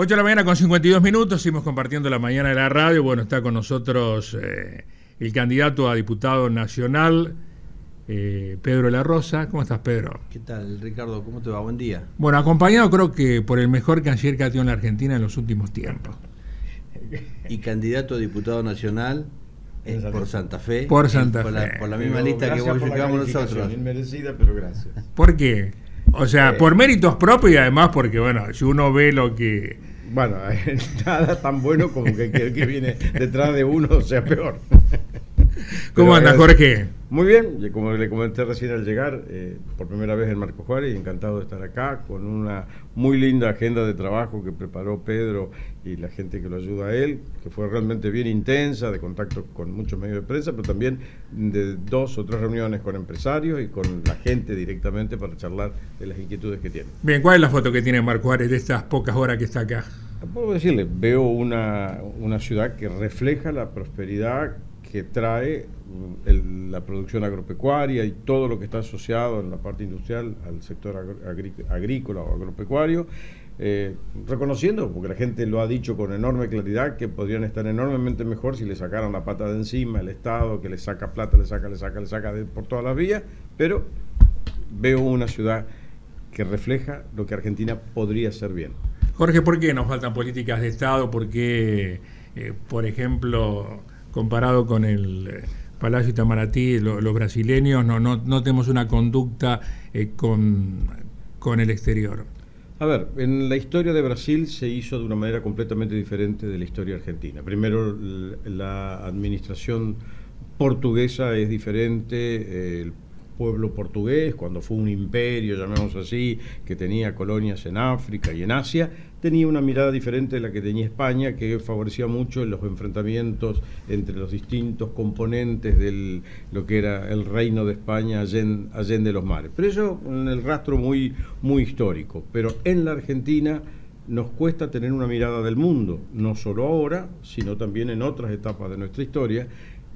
8 de la mañana con 52 minutos, seguimos compartiendo la mañana de la radio. Bueno, está con nosotros eh, el candidato a diputado nacional, eh, Pedro La Rosa. ¿Cómo estás, Pedro? ¿Qué tal, Ricardo? ¿Cómo te va? Buen día. Bueno, acompañado creo que por el mejor canciller que ha tenido en la Argentina en los últimos tiempos. Y candidato a diputado nacional eh, por Santa Fe. Por Santa por Fe. La, por la misma lista que vos llevamos nosotros. Inmerecida, pero gracias. ¿Por qué? O sea, por méritos propios y además porque, bueno, si uno ve lo que bueno, nada tan bueno como que el que viene detrás de uno sea peor. ¿Cómo anda, Jorge? Muy bien, como le comenté recién al llegar, eh, por primera vez en Marco Juárez, encantado de estar acá, con una muy linda agenda de trabajo que preparó Pedro y la gente que lo ayuda a él, que fue realmente bien intensa, de contacto con muchos medios de prensa, pero también de dos o tres reuniones con empresarios y con la gente directamente para charlar de las inquietudes que tiene. Bien, ¿cuál es la foto que tiene Marco Juárez de estas pocas horas que está acá? Puedo decirle, veo una, una ciudad que refleja la prosperidad que trae mm, la producción agropecuaria y todo lo que está asociado en la parte industrial al sector agrícola o agropecuario, eh, reconociendo, porque la gente lo ha dicho con enorme claridad, que podrían estar enormemente mejor si le sacaran la pata de encima, el Estado que le saca plata, le saca, le saca, le saca por todas las vías, pero veo una ciudad que refleja lo que Argentina podría ser bien. Jorge, ¿por qué nos faltan políticas de Estado? ¿Por qué, eh, por ejemplo, comparado con el eh, Palacio Itamaraty, lo, los brasileños no, no, no, tenemos una conducta eh, con, con el exterior? A ver, en la historia de Brasil se hizo de una manera completamente diferente de la historia argentina. Primero, la administración portuguesa es diferente, el pueblo portugués, cuando fue un imperio, llamemos así, que tenía colonias en África y en Asia, tenía una mirada diferente de la que tenía España, que favorecía mucho los enfrentamientos entre los distintos componentes de lo que era el reino de España allende, allende los mares. Pero eso en el rastro muy, muy histórico. Pero en la Argentina nos cuesta tener una mirada del mundo, no solo ahora, sino también en otras etapas de nuestra historia,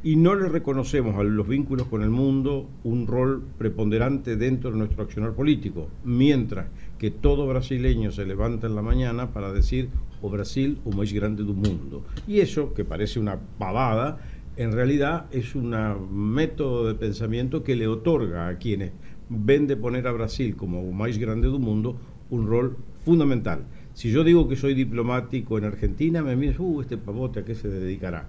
y no le reconocemos a los vínculos con el mundo un rol preponderante dentro de nuestro accionar político, mientras que todo brasileño se levanta en la mañana para decir o Brasil o más grande del mundo. Y eso, que parece una pavada, en realidad es un método de pensamiento que le otorga a quienes ven de poner a Brasil como el más grande del mundo un rol fundamental. Si yo digo que soy diplomático en Argentina, me miran, uh, este pavote a qué se dedicará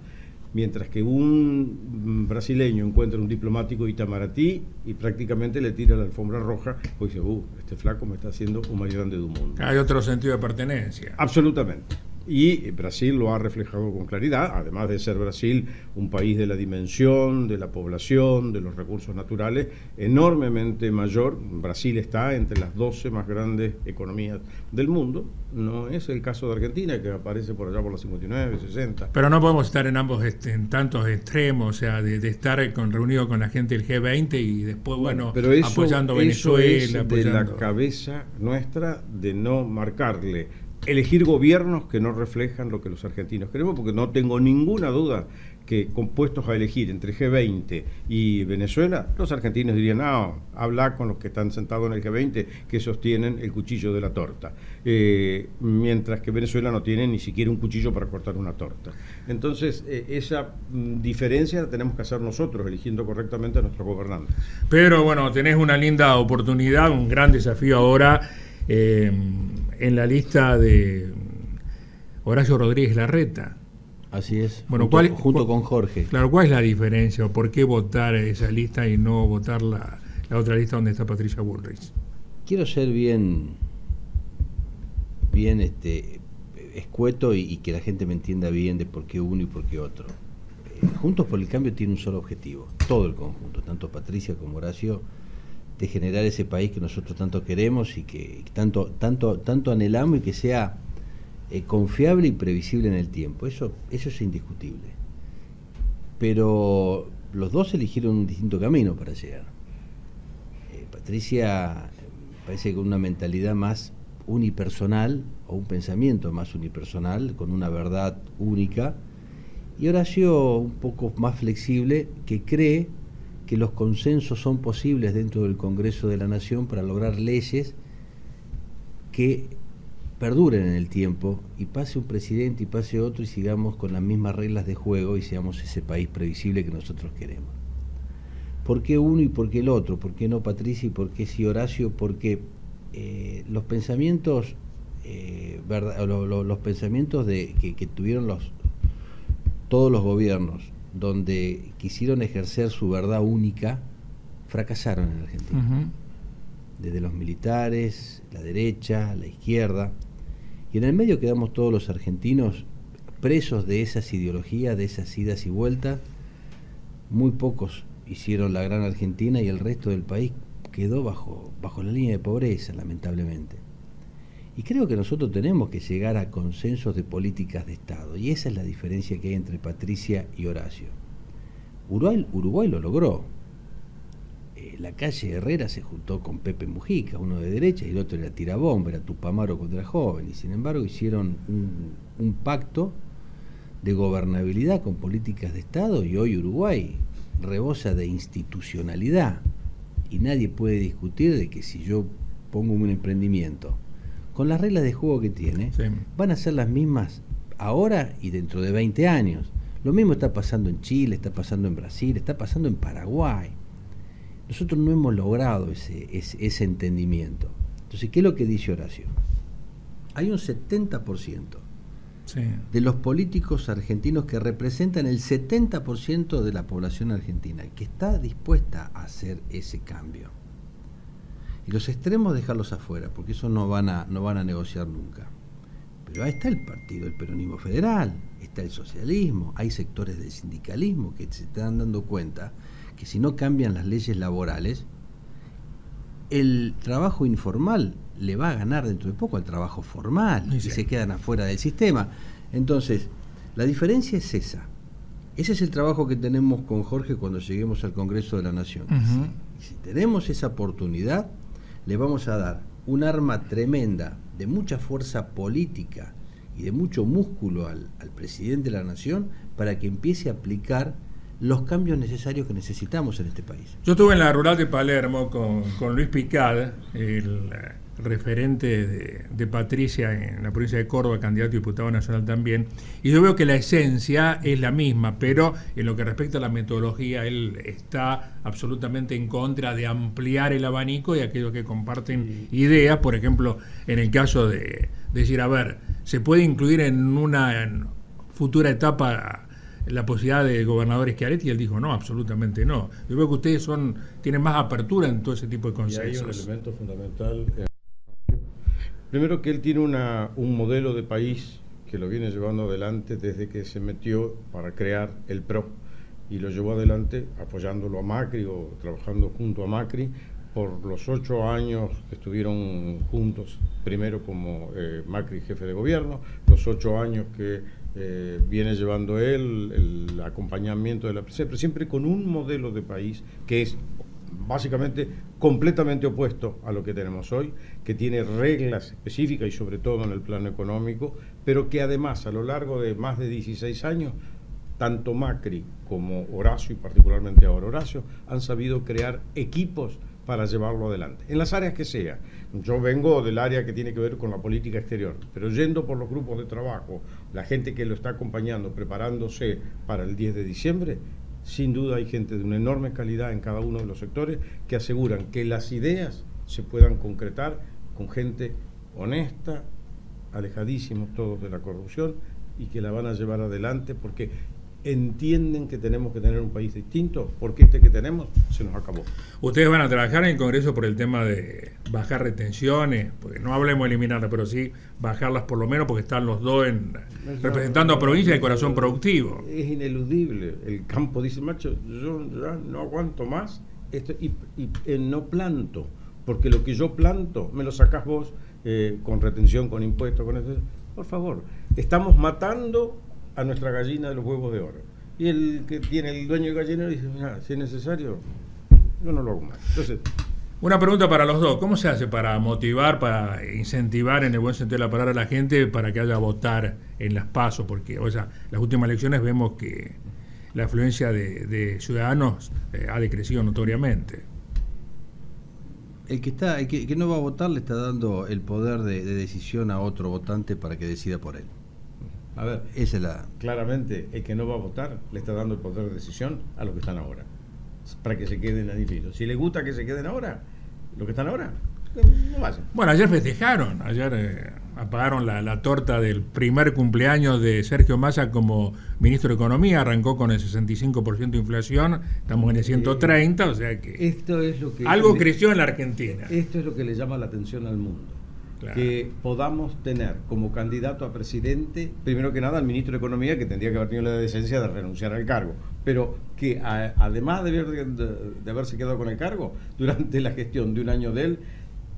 mientras que un brasileño encuentra un diplomático Itamaraty y prácticamente le tira la alfombra roja, pues dice, uh, este flaco me está haciendo un más grande del mundo. Hay otro sentido de pertenencia. Absolutamente. Y Brasil lo ha reflejado con claridad, además de ser Brasil un país de la dimensión, de la población, de los recursos naturales, enormemente mayor. Brasil está entre las 12 más grandes economías del mundo. No es el caso de Argentina, que aparece por allá por los 59, 60. Pero no podemos estar en ambos este, en tantos extremos, o sea, de, de estar con, reunido con la gente del G20 y después, bueno, pero eso, apoyando eso Venezuela. Es apoyando... de la cabeza nuestra de no marcarle elegir gobiernos que no reflejan lo que los argentinos queremos, porque no tengo ninguna duda que compuestos a elegir entre G20 y Venezuela, los argentinos dirían, no, habla con los que están sentados en el G20 que sostienen el cuchillo de la torta, eh, mientras que Venezuela no tiene ni siquiera un cuchillo para cortar una torta. Entonces, eh, esa mm, diferencia la tenemos que hacer nosotros, eligiendo correctamente a nuestros gobernantes. Pero bueno, tenés una linda oportunidad, un gran desafío ahora. Eh, en la lista de Horacio Rodríguez Larreta. Así es, bueno, junto, ¿cuál, junto con Jorge. Claro, ¿cuál es la diferencia o por qué votar esa lista y no votar la, la otra lista donde está Patricia Bullrich? Quiero ser bien, bien este, escueto y, y, que la gente me entienda bien de por qué uno y por qué otro. Eh, Juntos por el Cambio tiene un solo objetivo, todo el conjunto, tanto Patricia como Horacio, de generar ese país que nosotros tanto queremos y que tanto, tanto, tanto anhelamos y que sea eh, confiable y previsible en el tiempo. Eso, eso es indiscutible. Pero los dos eligieron un distinto camino para llegar. Eh, Patricia parece con una mentalidad más unipersonal o un pensamiento más unipersonal, con una verdad única, y Horacio un poco más flexible, que cree que los consensos son posibles dentro del Congreso de la Nación para lograr leyes que perduren en el tiempo y pase un presidente y pase otro y sigamos con las mismas reglas de juego y seamos ese país previsible que nosotros queremos. ¿Por qué uno y por qué el otro? ¿Por qué no Patricia y por qué sí Horacio? Porque eh, los pensamientos, eh, los pensamientos de, que, tuvieron los, todos los gobiernos, donde quisieron ejercer su verdad única, fracasaron en Argentina. Desde los militares, la derecha, la izquierda. Y en el medio quedamos todos los argentinos presos de esas ideologías, de esas idas y vueltas. Muy pocos hicieron la gran Argentina y el resto del país quedó bajo, bajo la línea de pobreza, lamentablemente. Y creo que nosotros tenemos que llegar a consensos de políticas de Estado, y esa es la diferencia que hay entre Patricia y Horacio. Uruguay, Uruguay lo logró. Eh, la calle Herrera se juntó con Pepe Mujica, uno de derecha y el otro era Tirabomba, era Tupamaro era joven, y sin embargo hicieron un, un pacto de gobernabilidad con políticas de Estado y hoy Uruguay rebosa de institucionalidad y nadie puede discutir de que si yo pongo un emprendimiento con las reglas de juego que tiene, van a ser las mismas ahora y dentro de 20 años. Lo mismo está pasando en Chile, está pasando en Brasil, está pasando en Paraguay. Nosotros no hemos logrado ese, ese, ese entendimiento. Entonces, ¿qué es lo que dice Horacio? Hay un 70% de los políticos argentinos que representan el 70% de la población argentina, que está dispuesta a hacer ese cambio. Y los extremos dejarlos afuera, porque eso no van a, no van a negociar nunca. Pero ahí está el partido, el peronismo federal, está el socialismo, hay sectores del sindicalismo que se están dando cuenta que si no cambian las leyes laborales, el trabajo informal le va a ganar dentro de poco al trabajo formal y se quedan afuera del sistema. Entonces, la diferencia es esa. Ese es el trabajo que tenemos con Jorge cuando lleguemos al Congreso de la Nación. si, tenemos esa oportunidad, le vamos a dar un arma tremenda de mucha fuerza política y de mucho músculo al, al presidente de la Nación para que empiece a aplicar los cambios necesarios que necesitamos en este país. Yo estuve en la rural de Palermo con, con Luis Picad, el referente de, Patricia en la provincia de Córdoba, candidato a diputado nacional también, y yo veo que la esencia es la misma, pero en lo que respecta a la metodología, él está absolutamente en contra de ampliar el abanico y aquellos que comparten ideas, por ejemplo, en el caso de, decir, a ver, se puede incluir en una futura etapa la posibilidad de gobernadores que y él dijo, no, absolutamente no. Yo veo que ustedes son tienen más apertura en todo ese tipo de consensos. Y hay un elemento fundamental. Primero que él tiene un modelo de país que lo viene llevando adelante desde que se metió para crear el PRO y lo llevó adelante apoyándolo a Macri o trabajando junto a Macri. Por los ocho años que estuvieron juntos, primero como eh, Macri jefe de gobierno, los ocho años que eh, viene llevando él, el acompañamiento de la presidencia, siempre con un modelo de país que es básicamente completamente opuesto a lo que tenemos hoy, que tiene reglas específicas y sobre todo en el plano económico, pero que además a lo largo de más de 16 años, tanto Macri como Horacio y particularmente ahora Horacio, han sabido crear equipos para llevarlo adelante, en las áreas que sea. Yo vengo del área que tiene que ver con la política exterior, pero yendo por los grupos de trabajo, la gente que lo está acompañando, preparándose para el 10 de diciembre, sin duda hay gente de una enorme calidad en cada uno de los sectores que aseguran que las ideas se puedan concretar con gente honesta, alejadísimos todos de la corrupción y que la van a llevar adelante porque entienden que tenemos que tener un país distinto porque este que tenemos se nos acabó. Ustedes van a trabajar en el Congreso por el tema de bajar retenciones, porque no hablemos de eliminarlas, pero sí bajarlas por lo menos porque están los dos en, representando a provincia de corazón productivo. Es ineludible. El campo dice, macho, yo ya no aguanto más esto, y, eh, no planto, porque lo que yo planto me lo sacás vos eh, con retención, con impuestos, con eso. Por favor, estamos matando a nuestra gallina de los huevos de oro. Y el que tiene el dueño de gallinero dice, si es necesario, yo no lo hago más. Entonces, una pregunta para los dos. ¿Cómo se hace para motivar, para incentivar en el buen sentido de la palabra a la gente para que haya a votar en las pasos? Porque, o sea, las últimas elecciones vemos que la afluencia de, ciudadanos eh, ha decrecido notoriamente. El que está, el que, no va a votar le está dando el poder de, decisión a otro votante para que decida por él. A ver, esa es la. Claramente, el que no va a votar le está dando el poder de decisión a los que están ahora, para que se queden ahí Si le gusta que se queden ahora, los que están ahora, no vayan. Bueno, ayer festejaron, ayer eh, apagaron la, torta del primer cumpleaños de Sergio Massa como ministro de Economía, arrancó con el 65% de inflación, estamos en el 130, o sea que, esto es lo que algo creció en la Argentina. Esto es lo que le llama la atención al mundo. Que podamos tener como candidato a presidente, primero que nada, al ministro de Economía, que tendría que haber tenido la decencia de renunciar al cargo, pero que además de, de haberse quedado con el cargo, durante la gestión de un año de él,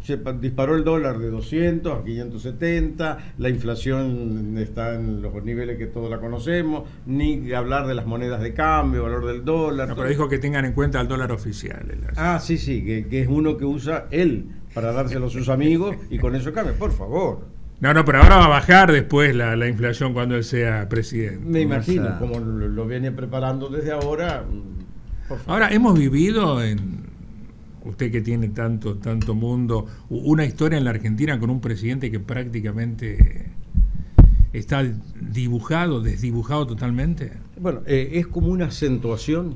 se disparó el dólar de 200 a 570, la inflación está en los niveles que todos la conocemos, ni hablar de las monedas de cambio, valor del dólar. pero dijo que tengan en cuenta el dólar oficial. Ah, sí, sí, que, es uno que usa él para dárselo a sus amigos y con eso cambia, por favor. No, no, pero ahora va a bajar después la, la inflación cuando él sea presidente. Me imagino, como lo, viene preparando desde ahora. Mm, ahora, hemos vivido en, usted que tiene tanto, tanto mundo, una historia en la Argentina con un presidente que prácticamente está dibujado, desdibujado totalmente? Bueno, eh, es como una acentuación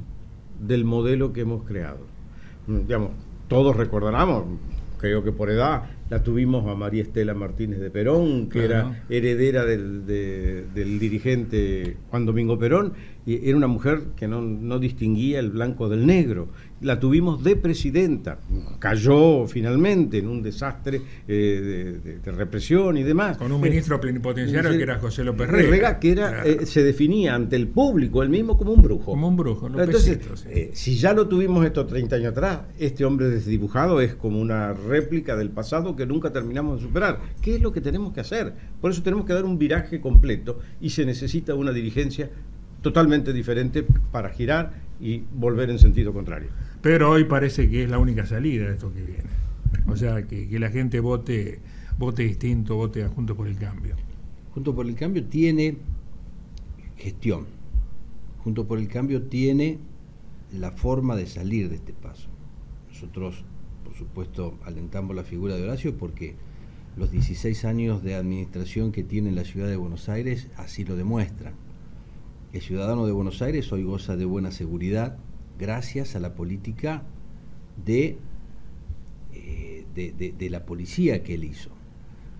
del modelo que hemos creado. Mm, digamos, todos recordaremos, creo que por edad, la tuvimos a María Estela Martínez de Perón, que era heredera del, del, dirigente Juan Domingo Perón, y era una mujer que no, no distinguía el blanco del negro la tuvimos de presidenta. Cayó finalmente en un desastre eh, de, represión y demás. Con un ministro plenipotenciario que era José López Rega. que era, eh, se definía ante el público él mismo como un brujo. Como un brujo, Entonces, eh, si ya lo tuvimos estos 30 años atrás, este hombre desdibujado es como una réplica del pasado que nunca terminamos de superar. ¿Qué es lo que tenemos que hacer? Por eso tenemos que dar un viraje completo y se necesita una dirigencia totalmente diferente para girar y volver en sentido contrario. Pero hoy parece que es la única salida de esto que viene. O sea, que, la gente vote, vote distinto, vote Junto por el Cambio. Junto por el Cambio tiene gestión. Junto por el Cambio tiene la forma de salir de este paso. Nosotros, supuesto, alentamos la figura de Horacio porque los 16 años de administración que tiene la ciudad de Buenos Aires así lo demuestran. El ciudadano de Buenos Aires hoy goza de buena seguridad, gracias a la política de, eh, de, la policía que él hizo.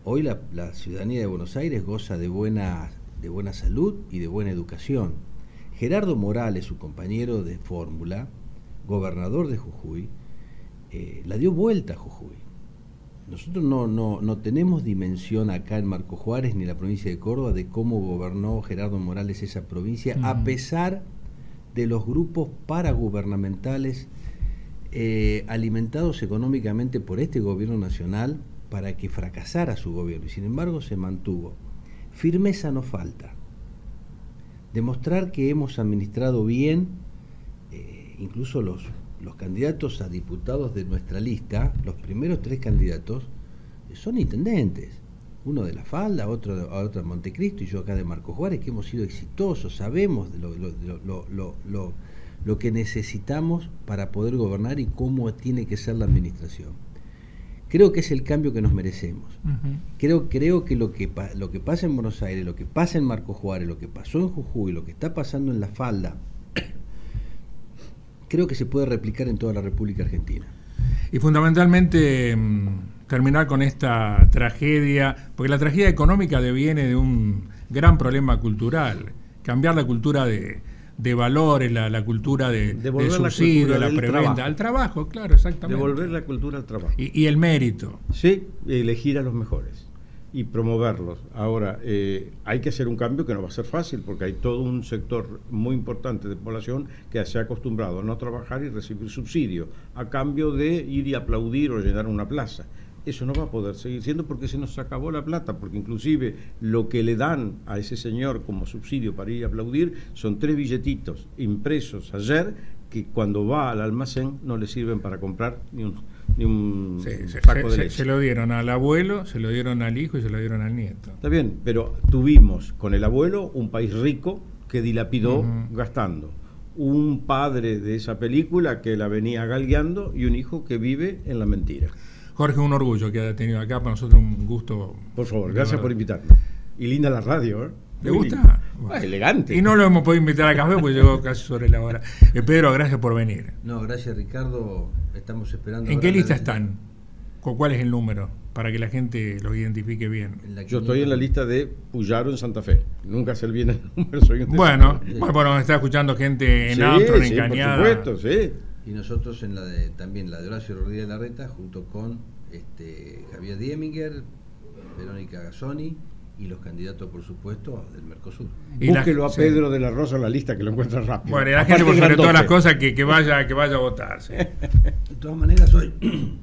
Hoy la, ciudadanía de Buenos Aires goza de buena, de buena salud y de buena educación. Gerardo Morales, su compañero de fórmula, gobernador de Jujuy, eh, la dio vuelta a Jujuy. Nosotros no, no, no, tenemos dimensión acá en Marco Juárez ni en la provincia de Córdoba de cómo gobernó Gerardo Morales esa provincia, a pesar de los grupos paragubernamentales eh, alimentados económicamente por este gobierno nacional para que fracasara su gobierno. Y sin embargo se mantuvo. Firmeza no falta. Demostrar que hemos administrado bien, eh, incluso los, los candidatos a diputados de nuestra lista, los primeros tres candidatos, son intendentes uno de La Falda, otro de, otro de Montecristo y yo acá de Marcos Juárez, que hemos sido exitosos, sabemos de lo, lo, lo, lo, que necesitamos para poder gobernar y cómo tiene que ser la administración. Creo que es el cambio que nos merecemos. creo, creo que lo, que lo que pasa en Buenos Aires, lo que pasa en Marcos Juárez, lo que pasó en Jujuy, lo que está pasando en La Falda, creo que se puede replicar en toda la República Argentina. Y fundamentalmente mm, terminar con esta tragedia, porque la tragedia económica deviene de un gran problema cultural, cambiar la cultura de, valores, la, cultura de, de subsidio, la, preventa, al trabajo, claro, exactamente. Devolver la cultura al trabajo. Y, el mérito. Sí, elegir a los mejores y promoverlos. Ahora, eh, hay que hacer un cambio que no va a ser fácil porque hay todo un sector muy importante de población que se ha acostumbrado a no trabajar y recibir subsidio a cambio de ir y aplaudir o llenar una plaza eso no va a poder seguir siendo porque se nos acabó la plata, porque inclusive lo que le dan a ese señor como subsidio para ir a aplaudir son tres billetitos impresos ayer que cuando va al almacén no le sirven para comprar ni un, ni un saco de leche. Se, lo dieron al abuelo, se lo dieron al hijo y se lo dieron al nieto. Está bien, pero tuvimos con el abuelo un país rico que dilapidó gastando un padre de esa película que la venía galgueando y un hijo que vive en la mentira. Jorge, un orgullo que haya tenido acá, para nosotros un gusto. Por favor, gracias por invitarme. Y linda la radio, ¿eh? ¿Le gusta? Ah, elegante. Y no lo hemos podido invitar a café porque llegó casi sobre la hora. Eh, Pedro, gracias por venir. No, gracias Ricardo. Estamos esperando. ¿En qué lista están? ¿Cuál es el número? Para que la gente los identifique bien. Yo estoy en la lista de Puyaro en Santa Fe. Nunca sé bien el número. Soy un bueno, bueno, nos está escuchando gente en sí, Antron, sí, en Cañada. Por supuesto, sí. Y nosotros en la de, también la de Horacio Rodríguez Larreta, junto con este, Javier Dieminger, Verónica Gazzoni y los candidatos, por supuesto, del Mercosur. Y Búsquelo la- a sí. Pedro de la Rosa en la lista que lo encuentra rápido. Bueno, y la gente, sobre todas las cosas, que, que vaya, que vaya a votar. sí. De todas maneras, hoy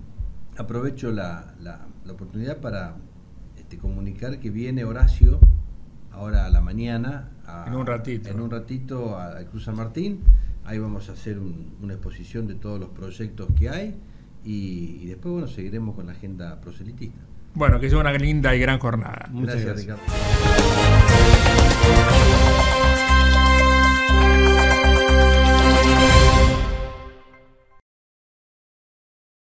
aprovecho la, la- la oportunidad para este, comunicar que viene Horacio ahora a la mañana. a- En un ratito. En un ratito a- al Cruz San Martín. Ahí vamos a hacer un- una exposición de todos los proyectos que hay y, y después, bueno, seguiremos con la agenda proselitista. Bueno, que sea una linda y gran jornada. Muchas gracias. gracias. Ricardo.